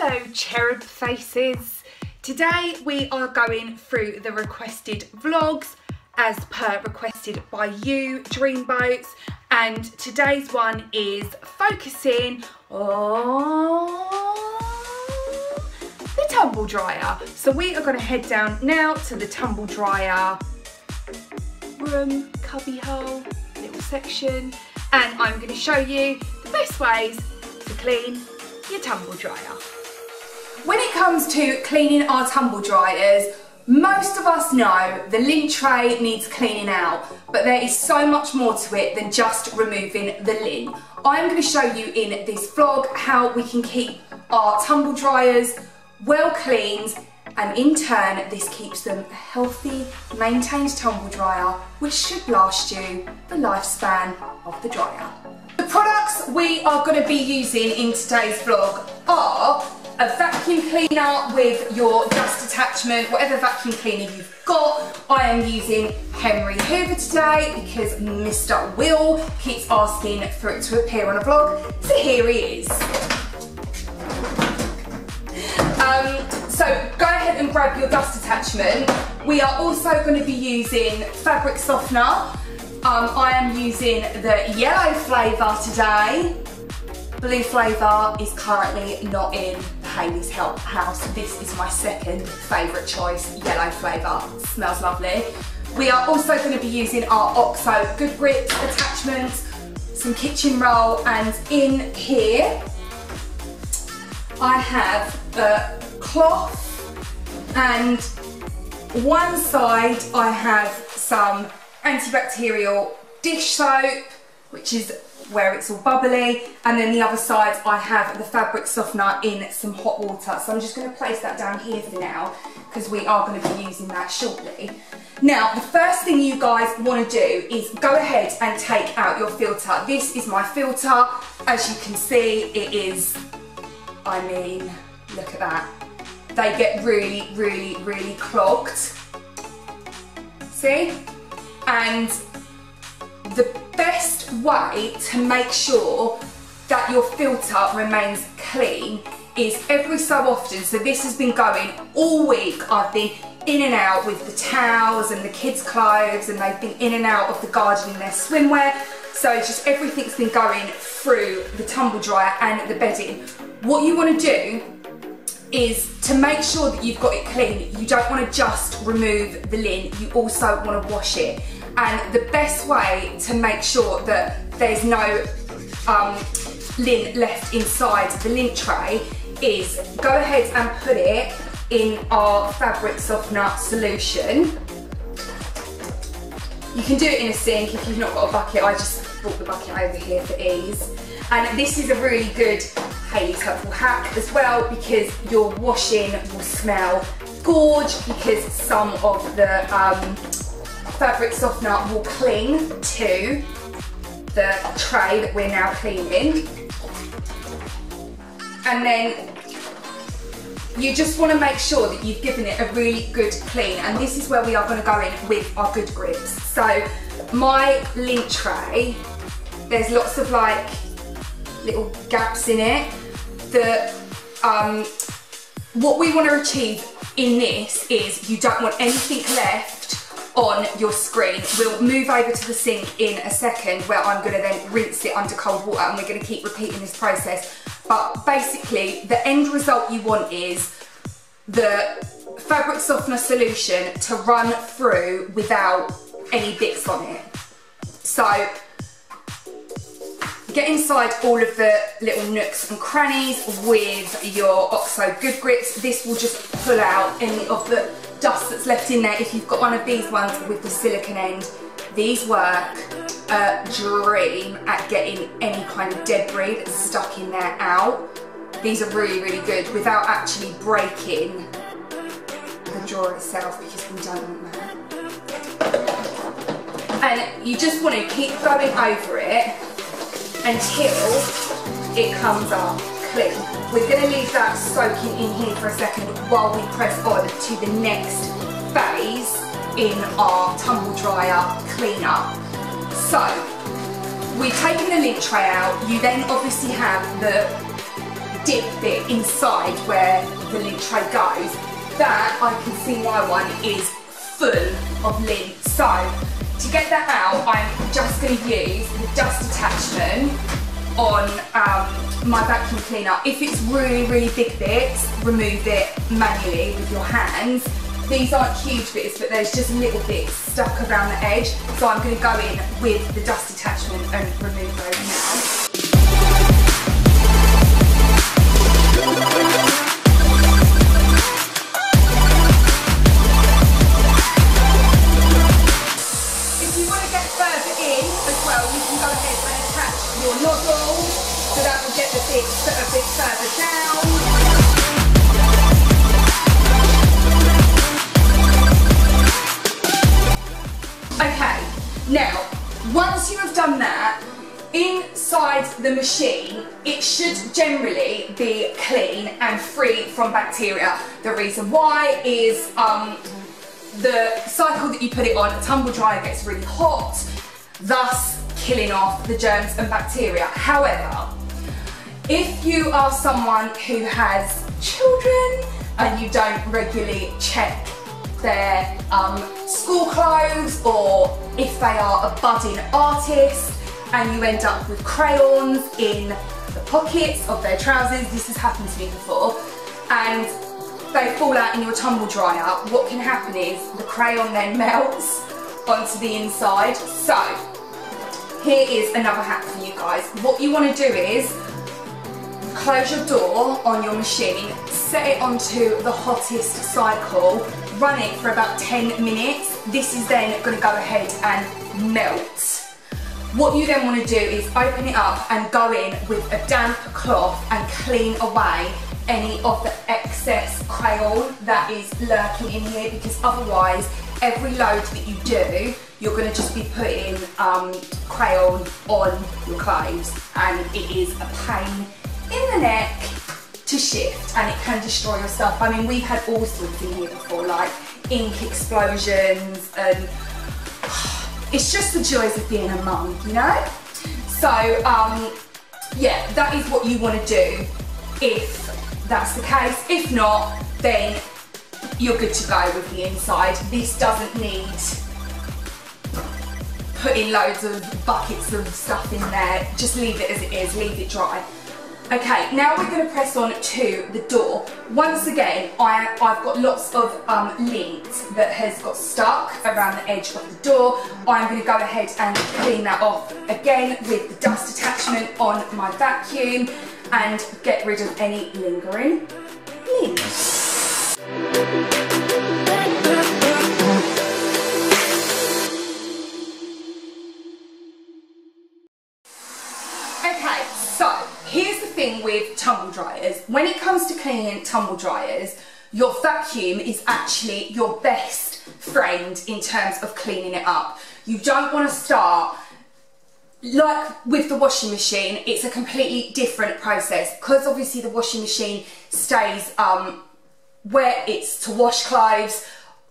Hello cherub faces. Today we are going through the requested vlogs as per requested by you Dreamboats and today's one is focusing on the tumble dryer. So we are going to head down now to the tumble dryer room, cubby hole, little section and I'm going to show you the best ways to clean your tumble dryer. When it comes to cleaning our tumble dryers, most of us know the lint tray needs cleaning out, but there is so much more to it than just removing the lint. I'm going to show you in this vlog how we can keep our tumble dryers well cleaned and in turn this keeps them a healthy, maintained tumble dryer which should last you the lifespan of the dryer. The products we are going to be using in today's vlog are a vacuum cleaner with your dust attachment, whatever vacuum cleaner you've got. I am using Henry Hoover today because Mr. Will keeps asking for it to appear on a vlog, so here he is. Um, so go ahead and grab your dust attachment. We are also going to be using fabric softener. Um, I am using the yellow flavour today. Blue flavour is currently not in Hayley's house. This is my second favourite choice, yellow flavour. Smells lovely. We are also going to be using our OXO Good Grips attachments, some kitchen roll, and in here I have a cloth and one side I have some antibacterial dish soap, which is where it's all bubbly, and then the other side I have the fabric softener in some hot water. So I'm just going to place that down here for now, because we are going to be using that shortly. Now, the first thing you guys want to do is go ahead and take out your filter. This is my filter. As you can see, it is, I mean, look at that. They get really, really, really clogged. See? And the best way to make sure that your filter remains clean is every so often, so this has been going all week, I've been in and out with the towels and the kids' clothes and they've been in and out of the garden in their swimwear. So it's just everything's been going through the tumble dryer and the bedding. What you want to do is to make sure that you've got it clean, you don't want to just remove the lint, you also want to wash it. And the best way to make sure that there's no um, lint left inside the lint tray is go ahead and put it in our fabric softener solution. You can do it in a sink if you've not got a bucket. I just brought the bucket over here for ease. And this is a really good Hayley's Helpful Hack as well because your washing will smell gorge because some of the um, fabric softener will cling to the tray that we're now cleaning. And then you just want to make sure that you've given it a really good clean and this is where we are going to go in with our good grips. So my lint tray, there's lots of like little gaps in it that um, what we want to achieve in this is you don't want anything left on your screen. We'll move over to the sink in a second where I'm gonna then rinse it under cold water and we're gonna keep repeating this process. But basically, the end result you want is the fabric softener solution to run through without any bits on it. So, get inside all of the little nooks and crannies with your OXO Good Grips. This will just pull out any of the dust that's left in there if you've got one of these ones with the silicone end. These work a dream at getting any kind of debris that's stuck in there out. These are really, really good without actually breaking the drawer itself because we don't want that. And you just want to keep going over it until it comes up clean. We're going to leave that soaking in here for a second while we press on to the next phase in our tumble dryer cleanup. So, we've taken the lint tray out, you then obviously have the dip bit inside where the lint tray goes, that I can see my one is full of lint. So to get that out, I'm just going to use the dust attachment on um, my vacuum cleaner. If it's really, really big bits, remove it manually with your hands. These aren't huge bits, but there's just little bits stuck around the edge. So I'm going to go in with the dust attachment and remove those now. The machine, it should generally be clean and free from bacteria. The reason why is um, the cycle that you put it on, a tumble dryer gets really hot, thus killing off the germs and bacteria. However, if you are someone who has children and you don't regularly check their um, school clothes or if they are a budding artist and you end up with crayons in the pockets of their trousers. This has happened to me before. And they fall out in your tumble dryer. What can happen is the crayon then melts onto the inside. So, here is another hack for you guys. What you want to do is close your door on your machine, set it onto the hottest cycle, run it for about 10 minutes. This is then going to go ahead and melt what you then want to do is open it up and go in with a damp cloth and clean away any of the excess crayon that is lurking in here because otherwise every load that you do you're going to just be putting um, crayon on your clothes and it is a pain in the neck to shift and it can destroy your stuff. I mean we've had all sorts in here before like ink explosions and it's just the joys of being a mum, you know? So, um, yeah, that is what you want to do if that's the case. If not, then you're good to go with the inside. This doesn't need putting loads of buckets of stuff in there. Just leave it as it is, leave it dry. Okay, now we're going to press on to the door. Once again, I, have got lots of um, lint that has got stuck around the edge of the door. I'm going to go ahead and clean that off again with the dust attachment on my vacuum and get rid of any lingering lint. Dryers, when it comes to cleaning tumble dryers, your vacuum is actually your best friend in terms of cleaning it up. You don't want to start like with the washing machine, it's a completely different process because obviously the washing machine stays um, where it's to wash clothes.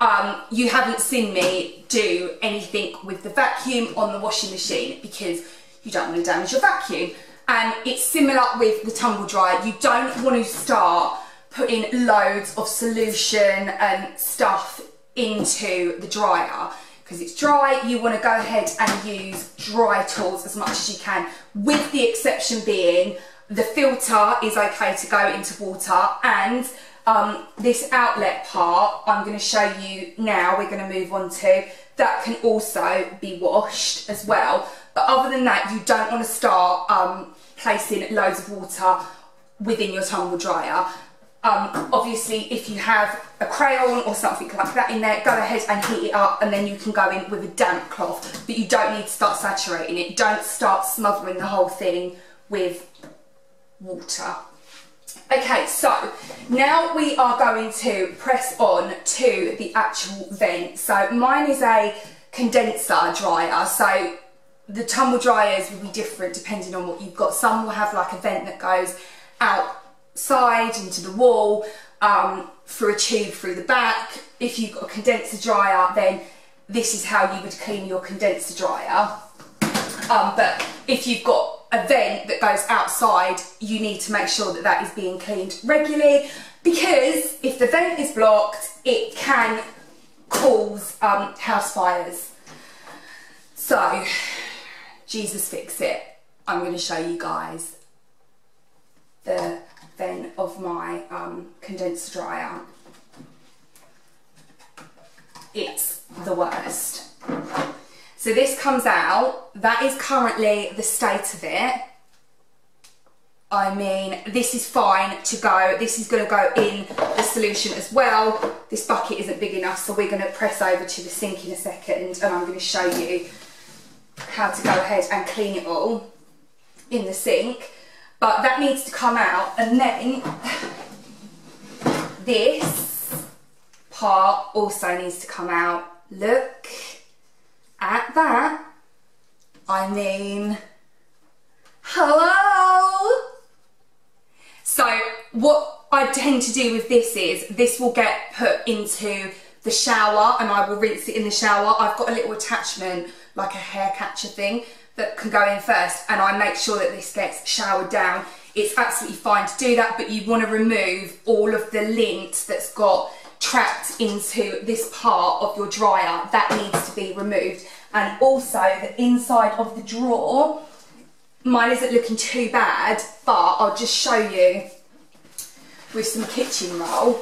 Um, you haven't seen me do anything with the vacuum on the washing machine because you don't want to damage your vacuum and it's similar with the tumble dryer. You don't want to start putting loads of solution and stuff into the dryer. Because it's dry you want to go ahead and use dry tools as much as you can. With the exception being the filter is okay to go into water and um, this outlet part I'm going to show you now we're going to move on to that can also be washed as well but other than that you don't want to start um, placing loads of water within your tumble dryer. Um, obviously, if you have a crayon or something like that in there, go ahead and heat it up and then you can go in with a damp cloth. But you don't need to start saturating it. Don't start smothering the whole thing with water. Okay, so now we are going to press on to the actual vent. So mine is a condenser dryer. So the tumble dryers will be different depending on what you've got. Some will have like a vent that goes outside into the wall um, through a tube through the back. If you've got a condenser dryer, then this is how you would clean your condenser dryer. Um, but if you've got a vent that goes outside, you need to make sure that that is being cleaned regularly because if the vent is blocked, it can cause um, house fires. So, Jesus fix it. I'm going to show you guys the vent of my um, condenser dryer. It's the worst. So this comes out, that is currently the state of it. I mean, this is fine to go. This is gonna go in the solution as well. This bucket isn't big enough, so we're gonna press over to the sink in a second and I'm gonna show you how to go ahead and clean it all in the sink. But that needs to come out and then this part also needs to come out. Look at that. I mean, hello? So what I tend to do with this is this will get put into the shower and I will rinse it in the shower. I've got a little attachment like a hair catcher thing that can go in first and I make sure that this gets showered down. It's absolutely fine to do that but you want to remove all of the lint that's got trapped into this part of your dryer. That needs to be removed and also the inside of the drawer Mine isn't looking too bad, but I'll just show you with some kitchen roll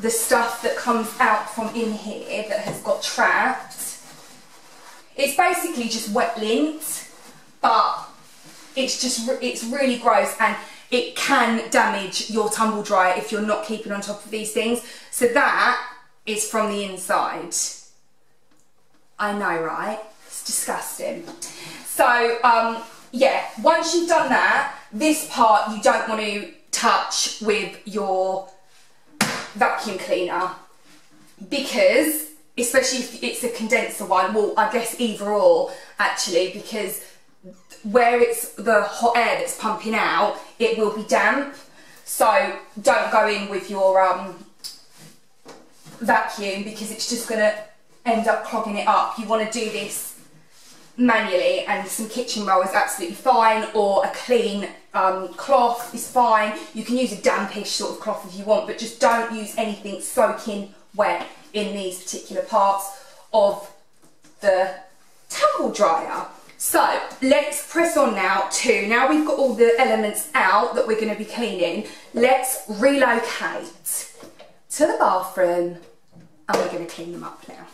the stuff that comes out from in here that has got trapped. It's basically just wet lint, but it's just, it's really gross and it can damage your tumble dryer if you're not keeping on top of these things. So that is from the inside. I know, right? It's disgusting. So, um, yeah, once you've done that, this part you don't want to touch with your vacuum cleaner because, especially if it's a condenser one, well, I guess either or actually, because where it's the hot air that's pumping out, it will be damp. So don't go in with your um, vacuum because it's just going to end up clogging it up. You want to do this manually and some kitchen roll is absolutely fine or a clean um, cloth is fine. You can use a dampish sort of cloth if you want but just don't use anything soaking wet in these particular parts of the tumble dryer. So let's press on now to, now we've got all the elements out that we're going to be cleaning, let's relocate to the bathroom and we're going to clean them up now.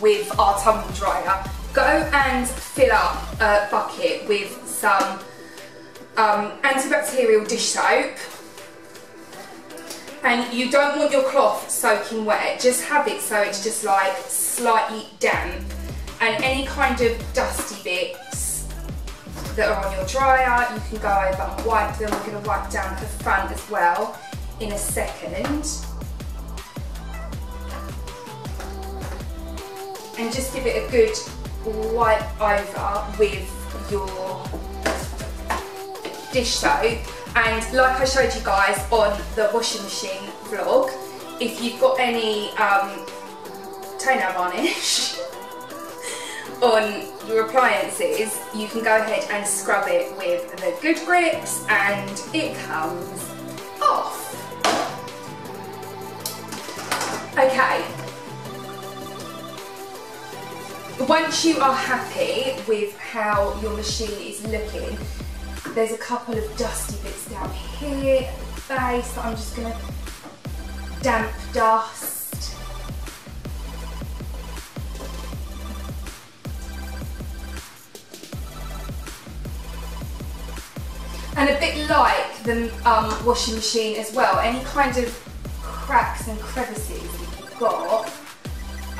With our tumble dryer. Go and fill up a bucket with some um, antibacterial dish soap and you don't want your cloth soaking wet, just have it so it's just like slightly damp and any kind of dusty bits that are on your dryer, you can go over and wipe them. We're to wipe down the front as well in a second. And just give it a good wipe over with your dish soap. And like I showed you guys on the washing machine vlog, if you've got any um, toenail varnish on your appliances, you can go ahead and scrub it with the good grips and it comes off. Okay. Once you are happy with how your machine is looking, there's a couple of dusty bits down here base that I'm just going to damp dust. And a bit like the um, washing machine as well, any kind of cracks and crevices that you've got,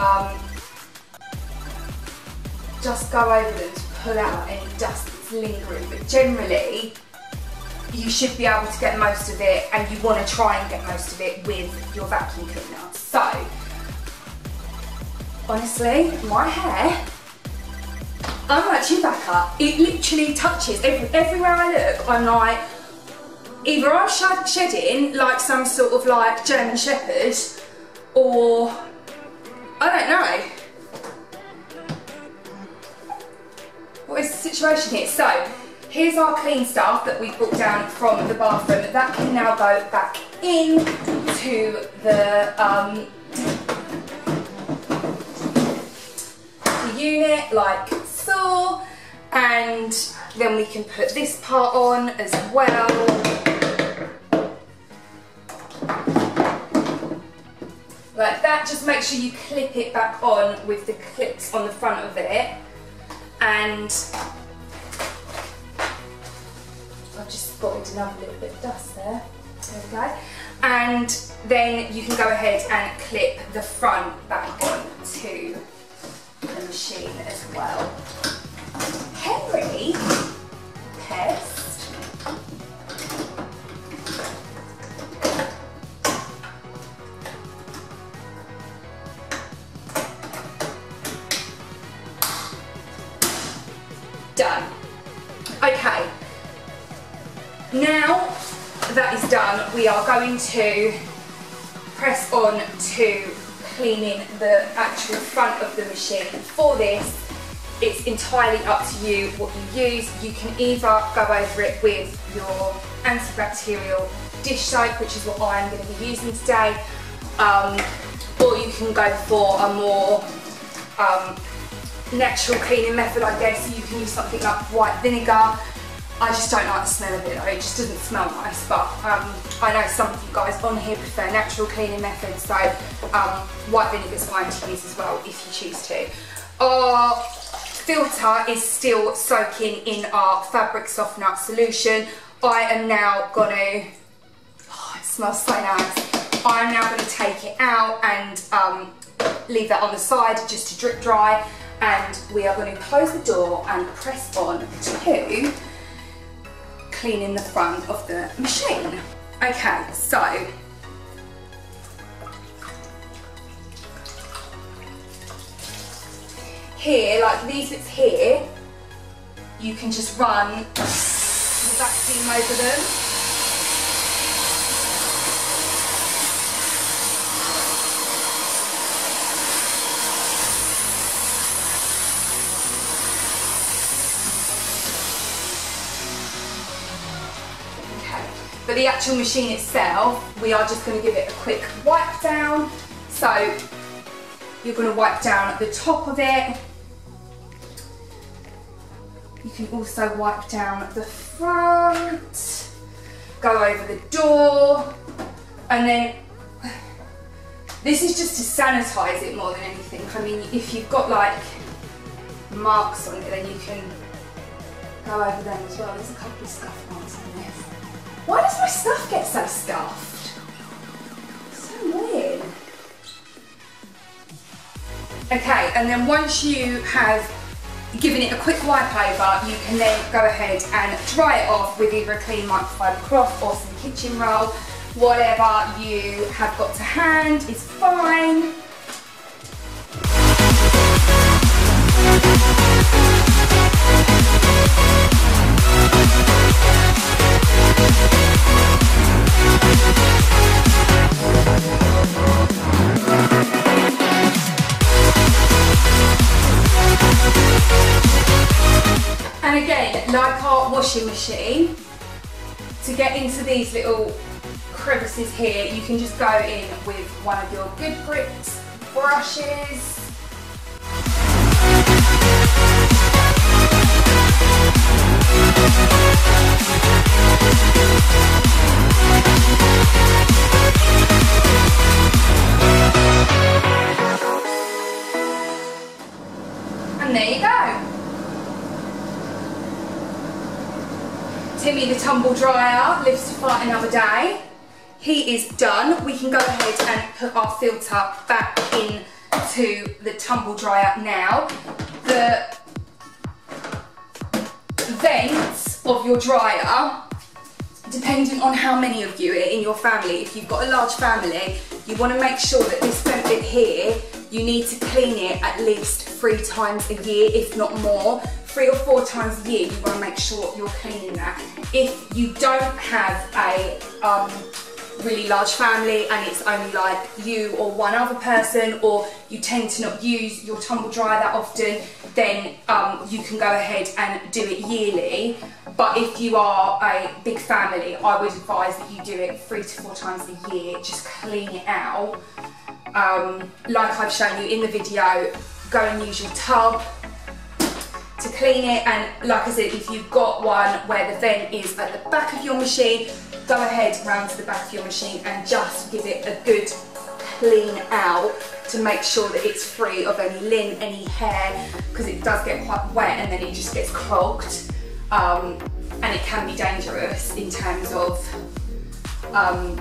um, just go over them to pull out any dust that's lingering. But generally, you should be able to get most of it and you want to try and get most of it with your vacuum cleaner. So, honestly, my hair, I'm like Chewbacca. It literally touches, every, everywhere I look, I'm like, either I'm shed shedding like some sort of like German Shepherd or, I don't know. What is the situation here? So, Here's our clean stuff that we brought down from the bathroom. That can now go back in to the, um, the unit like so. And then we can put this part on as well. Like that, just make sure you clip it back on with the clips on the front of it. And I've just spotted another little bit of dust there. There we go. And then you can go ahead and clip the front back on to the machine as well. Done. Okay, now that is done, we are going to press on to cleaning the actual front of the machine. For this, it's entirely up to you what you use. You can either go over it with your antibacterial dish soap, which is what I'm going to be using today, um, or you can go for a more um, natural cleaning method, I guess. You can use something like white vinegar I just don't like the smell of it it just doesn't smell nice but um, I know some of you guys on here prefer natural cleaning methods so um, white vinegar is fine to use as well if you choose to. Our filter is still soaking in our fabric softener solution. I am now gonna, oh it smells so nice. I'm now gonna take it out and um, leave that on the side just to drip dry and we are going to close the door and press on to cleaning the front of the machine. Okay, so here, like these bits here, you can just run the vacuum over them. For the actual machine itself, we are just going to give it a quick wipe down. So you're going to wipe down at the top of it. You can also wipe down the front, go over the door, and then this is just to sanitize it more than anything. I mean, if you've got like marks on it, then you can go over them as well. There's a couple of scuff marks on this. Why does my stuff get so scuffed? So annoying. Okay, and then once you have given it a quick wipe over, you can then go ahead and dry it off with either a clean microfiber cloth or some kitchen roll. Whatever you have got to hand is fine. We'll be right back. And again, like our washing machine, to get into these little crevices here, you can just go in with one of your good grips brushes, filter back into the tumble dryer now. The vents of your dryer, depending on how many of you are in your family, if you've got a large family, you want to make sure that this vent bit here, you need to clean it at least three times a year, if not more. Three or four times a year, you want to make sure you're cleaning that. If you don't have a um, really large family and it's only like you or one other person or you tend to not use your tumble dryer that often then um, you can go ahead and do it yearly. But if you are a big family I would advise that you do it three to four times a year. Just clean it out. Um, like I've shown you in the video go and use your tub to clean it. And like I said if you've got one where the vent is at the back of your machine go ahead round to the back of your machine and just give it a good clean out to make sure that it's free of any lint, any hair because it does get quite wet and then it just gets clogged. Um, and it can be dangerous in terms of um,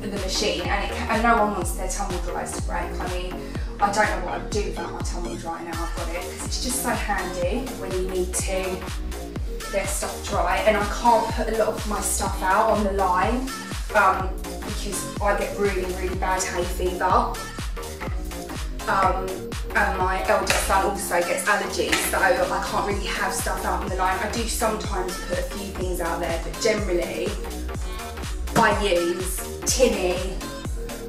the machine. And, can, and no one wants their tumble dryers to break. I mean, I don't know what I'd do without my tumble dryer now I've got it it's just so handy when you need to get stuff dry and I can't put a lot of my stuff out on the line um, because I get really, really bad hay fever. Um, and my eldest son also gets allergies, so I can't really have stuff out on the line. I do sometimes put a few things out there, but generally I use Timmy,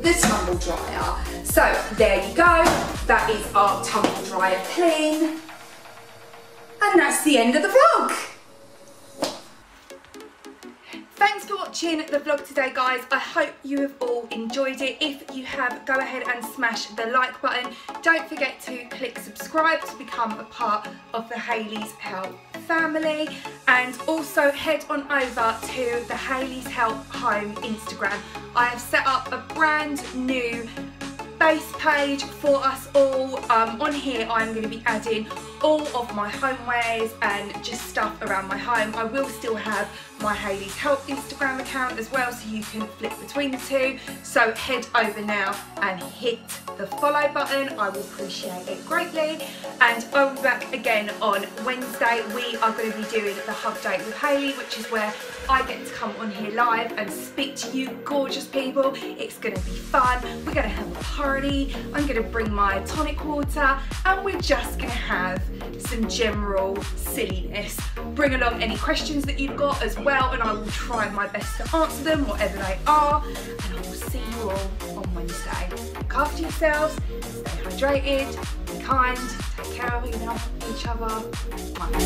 the tumble dryer. So there you go, that is our tumble dryer clean. And that's the end of the vlog. Thanks for watching the vlog today guys. I hope you have all enjoyed it. If you have, go ahead and smash the like button. Don't forget to click subscribe to become a part of the Hayley's Help family. And also head on over to the Hayley's Help Home Instagram. I have set up a brand new base page for us all. Um, on here I'm going to be adding all of my homewares and just stuff around my home. I will still have my Hayley's Help Instagram account as well so you can flip between the two. So head over now and hit the follow button. I will appreciate it greatly. And I will be back again on Wednesday. We are going to be doing the Hug Date with Hayley, which is where I get to come on here live and speak to you gorgeous people. It's going to be fun. We're going to have a party. I'm going to bring my tonic water and we're just going to have some general silliness. Bring along any questions that you've got as well and I will try my best to answer them, whatever they are, and I will see you all on Wednesday. Look after yourselves, stay hydrated, be kind, take care of each other. Bye.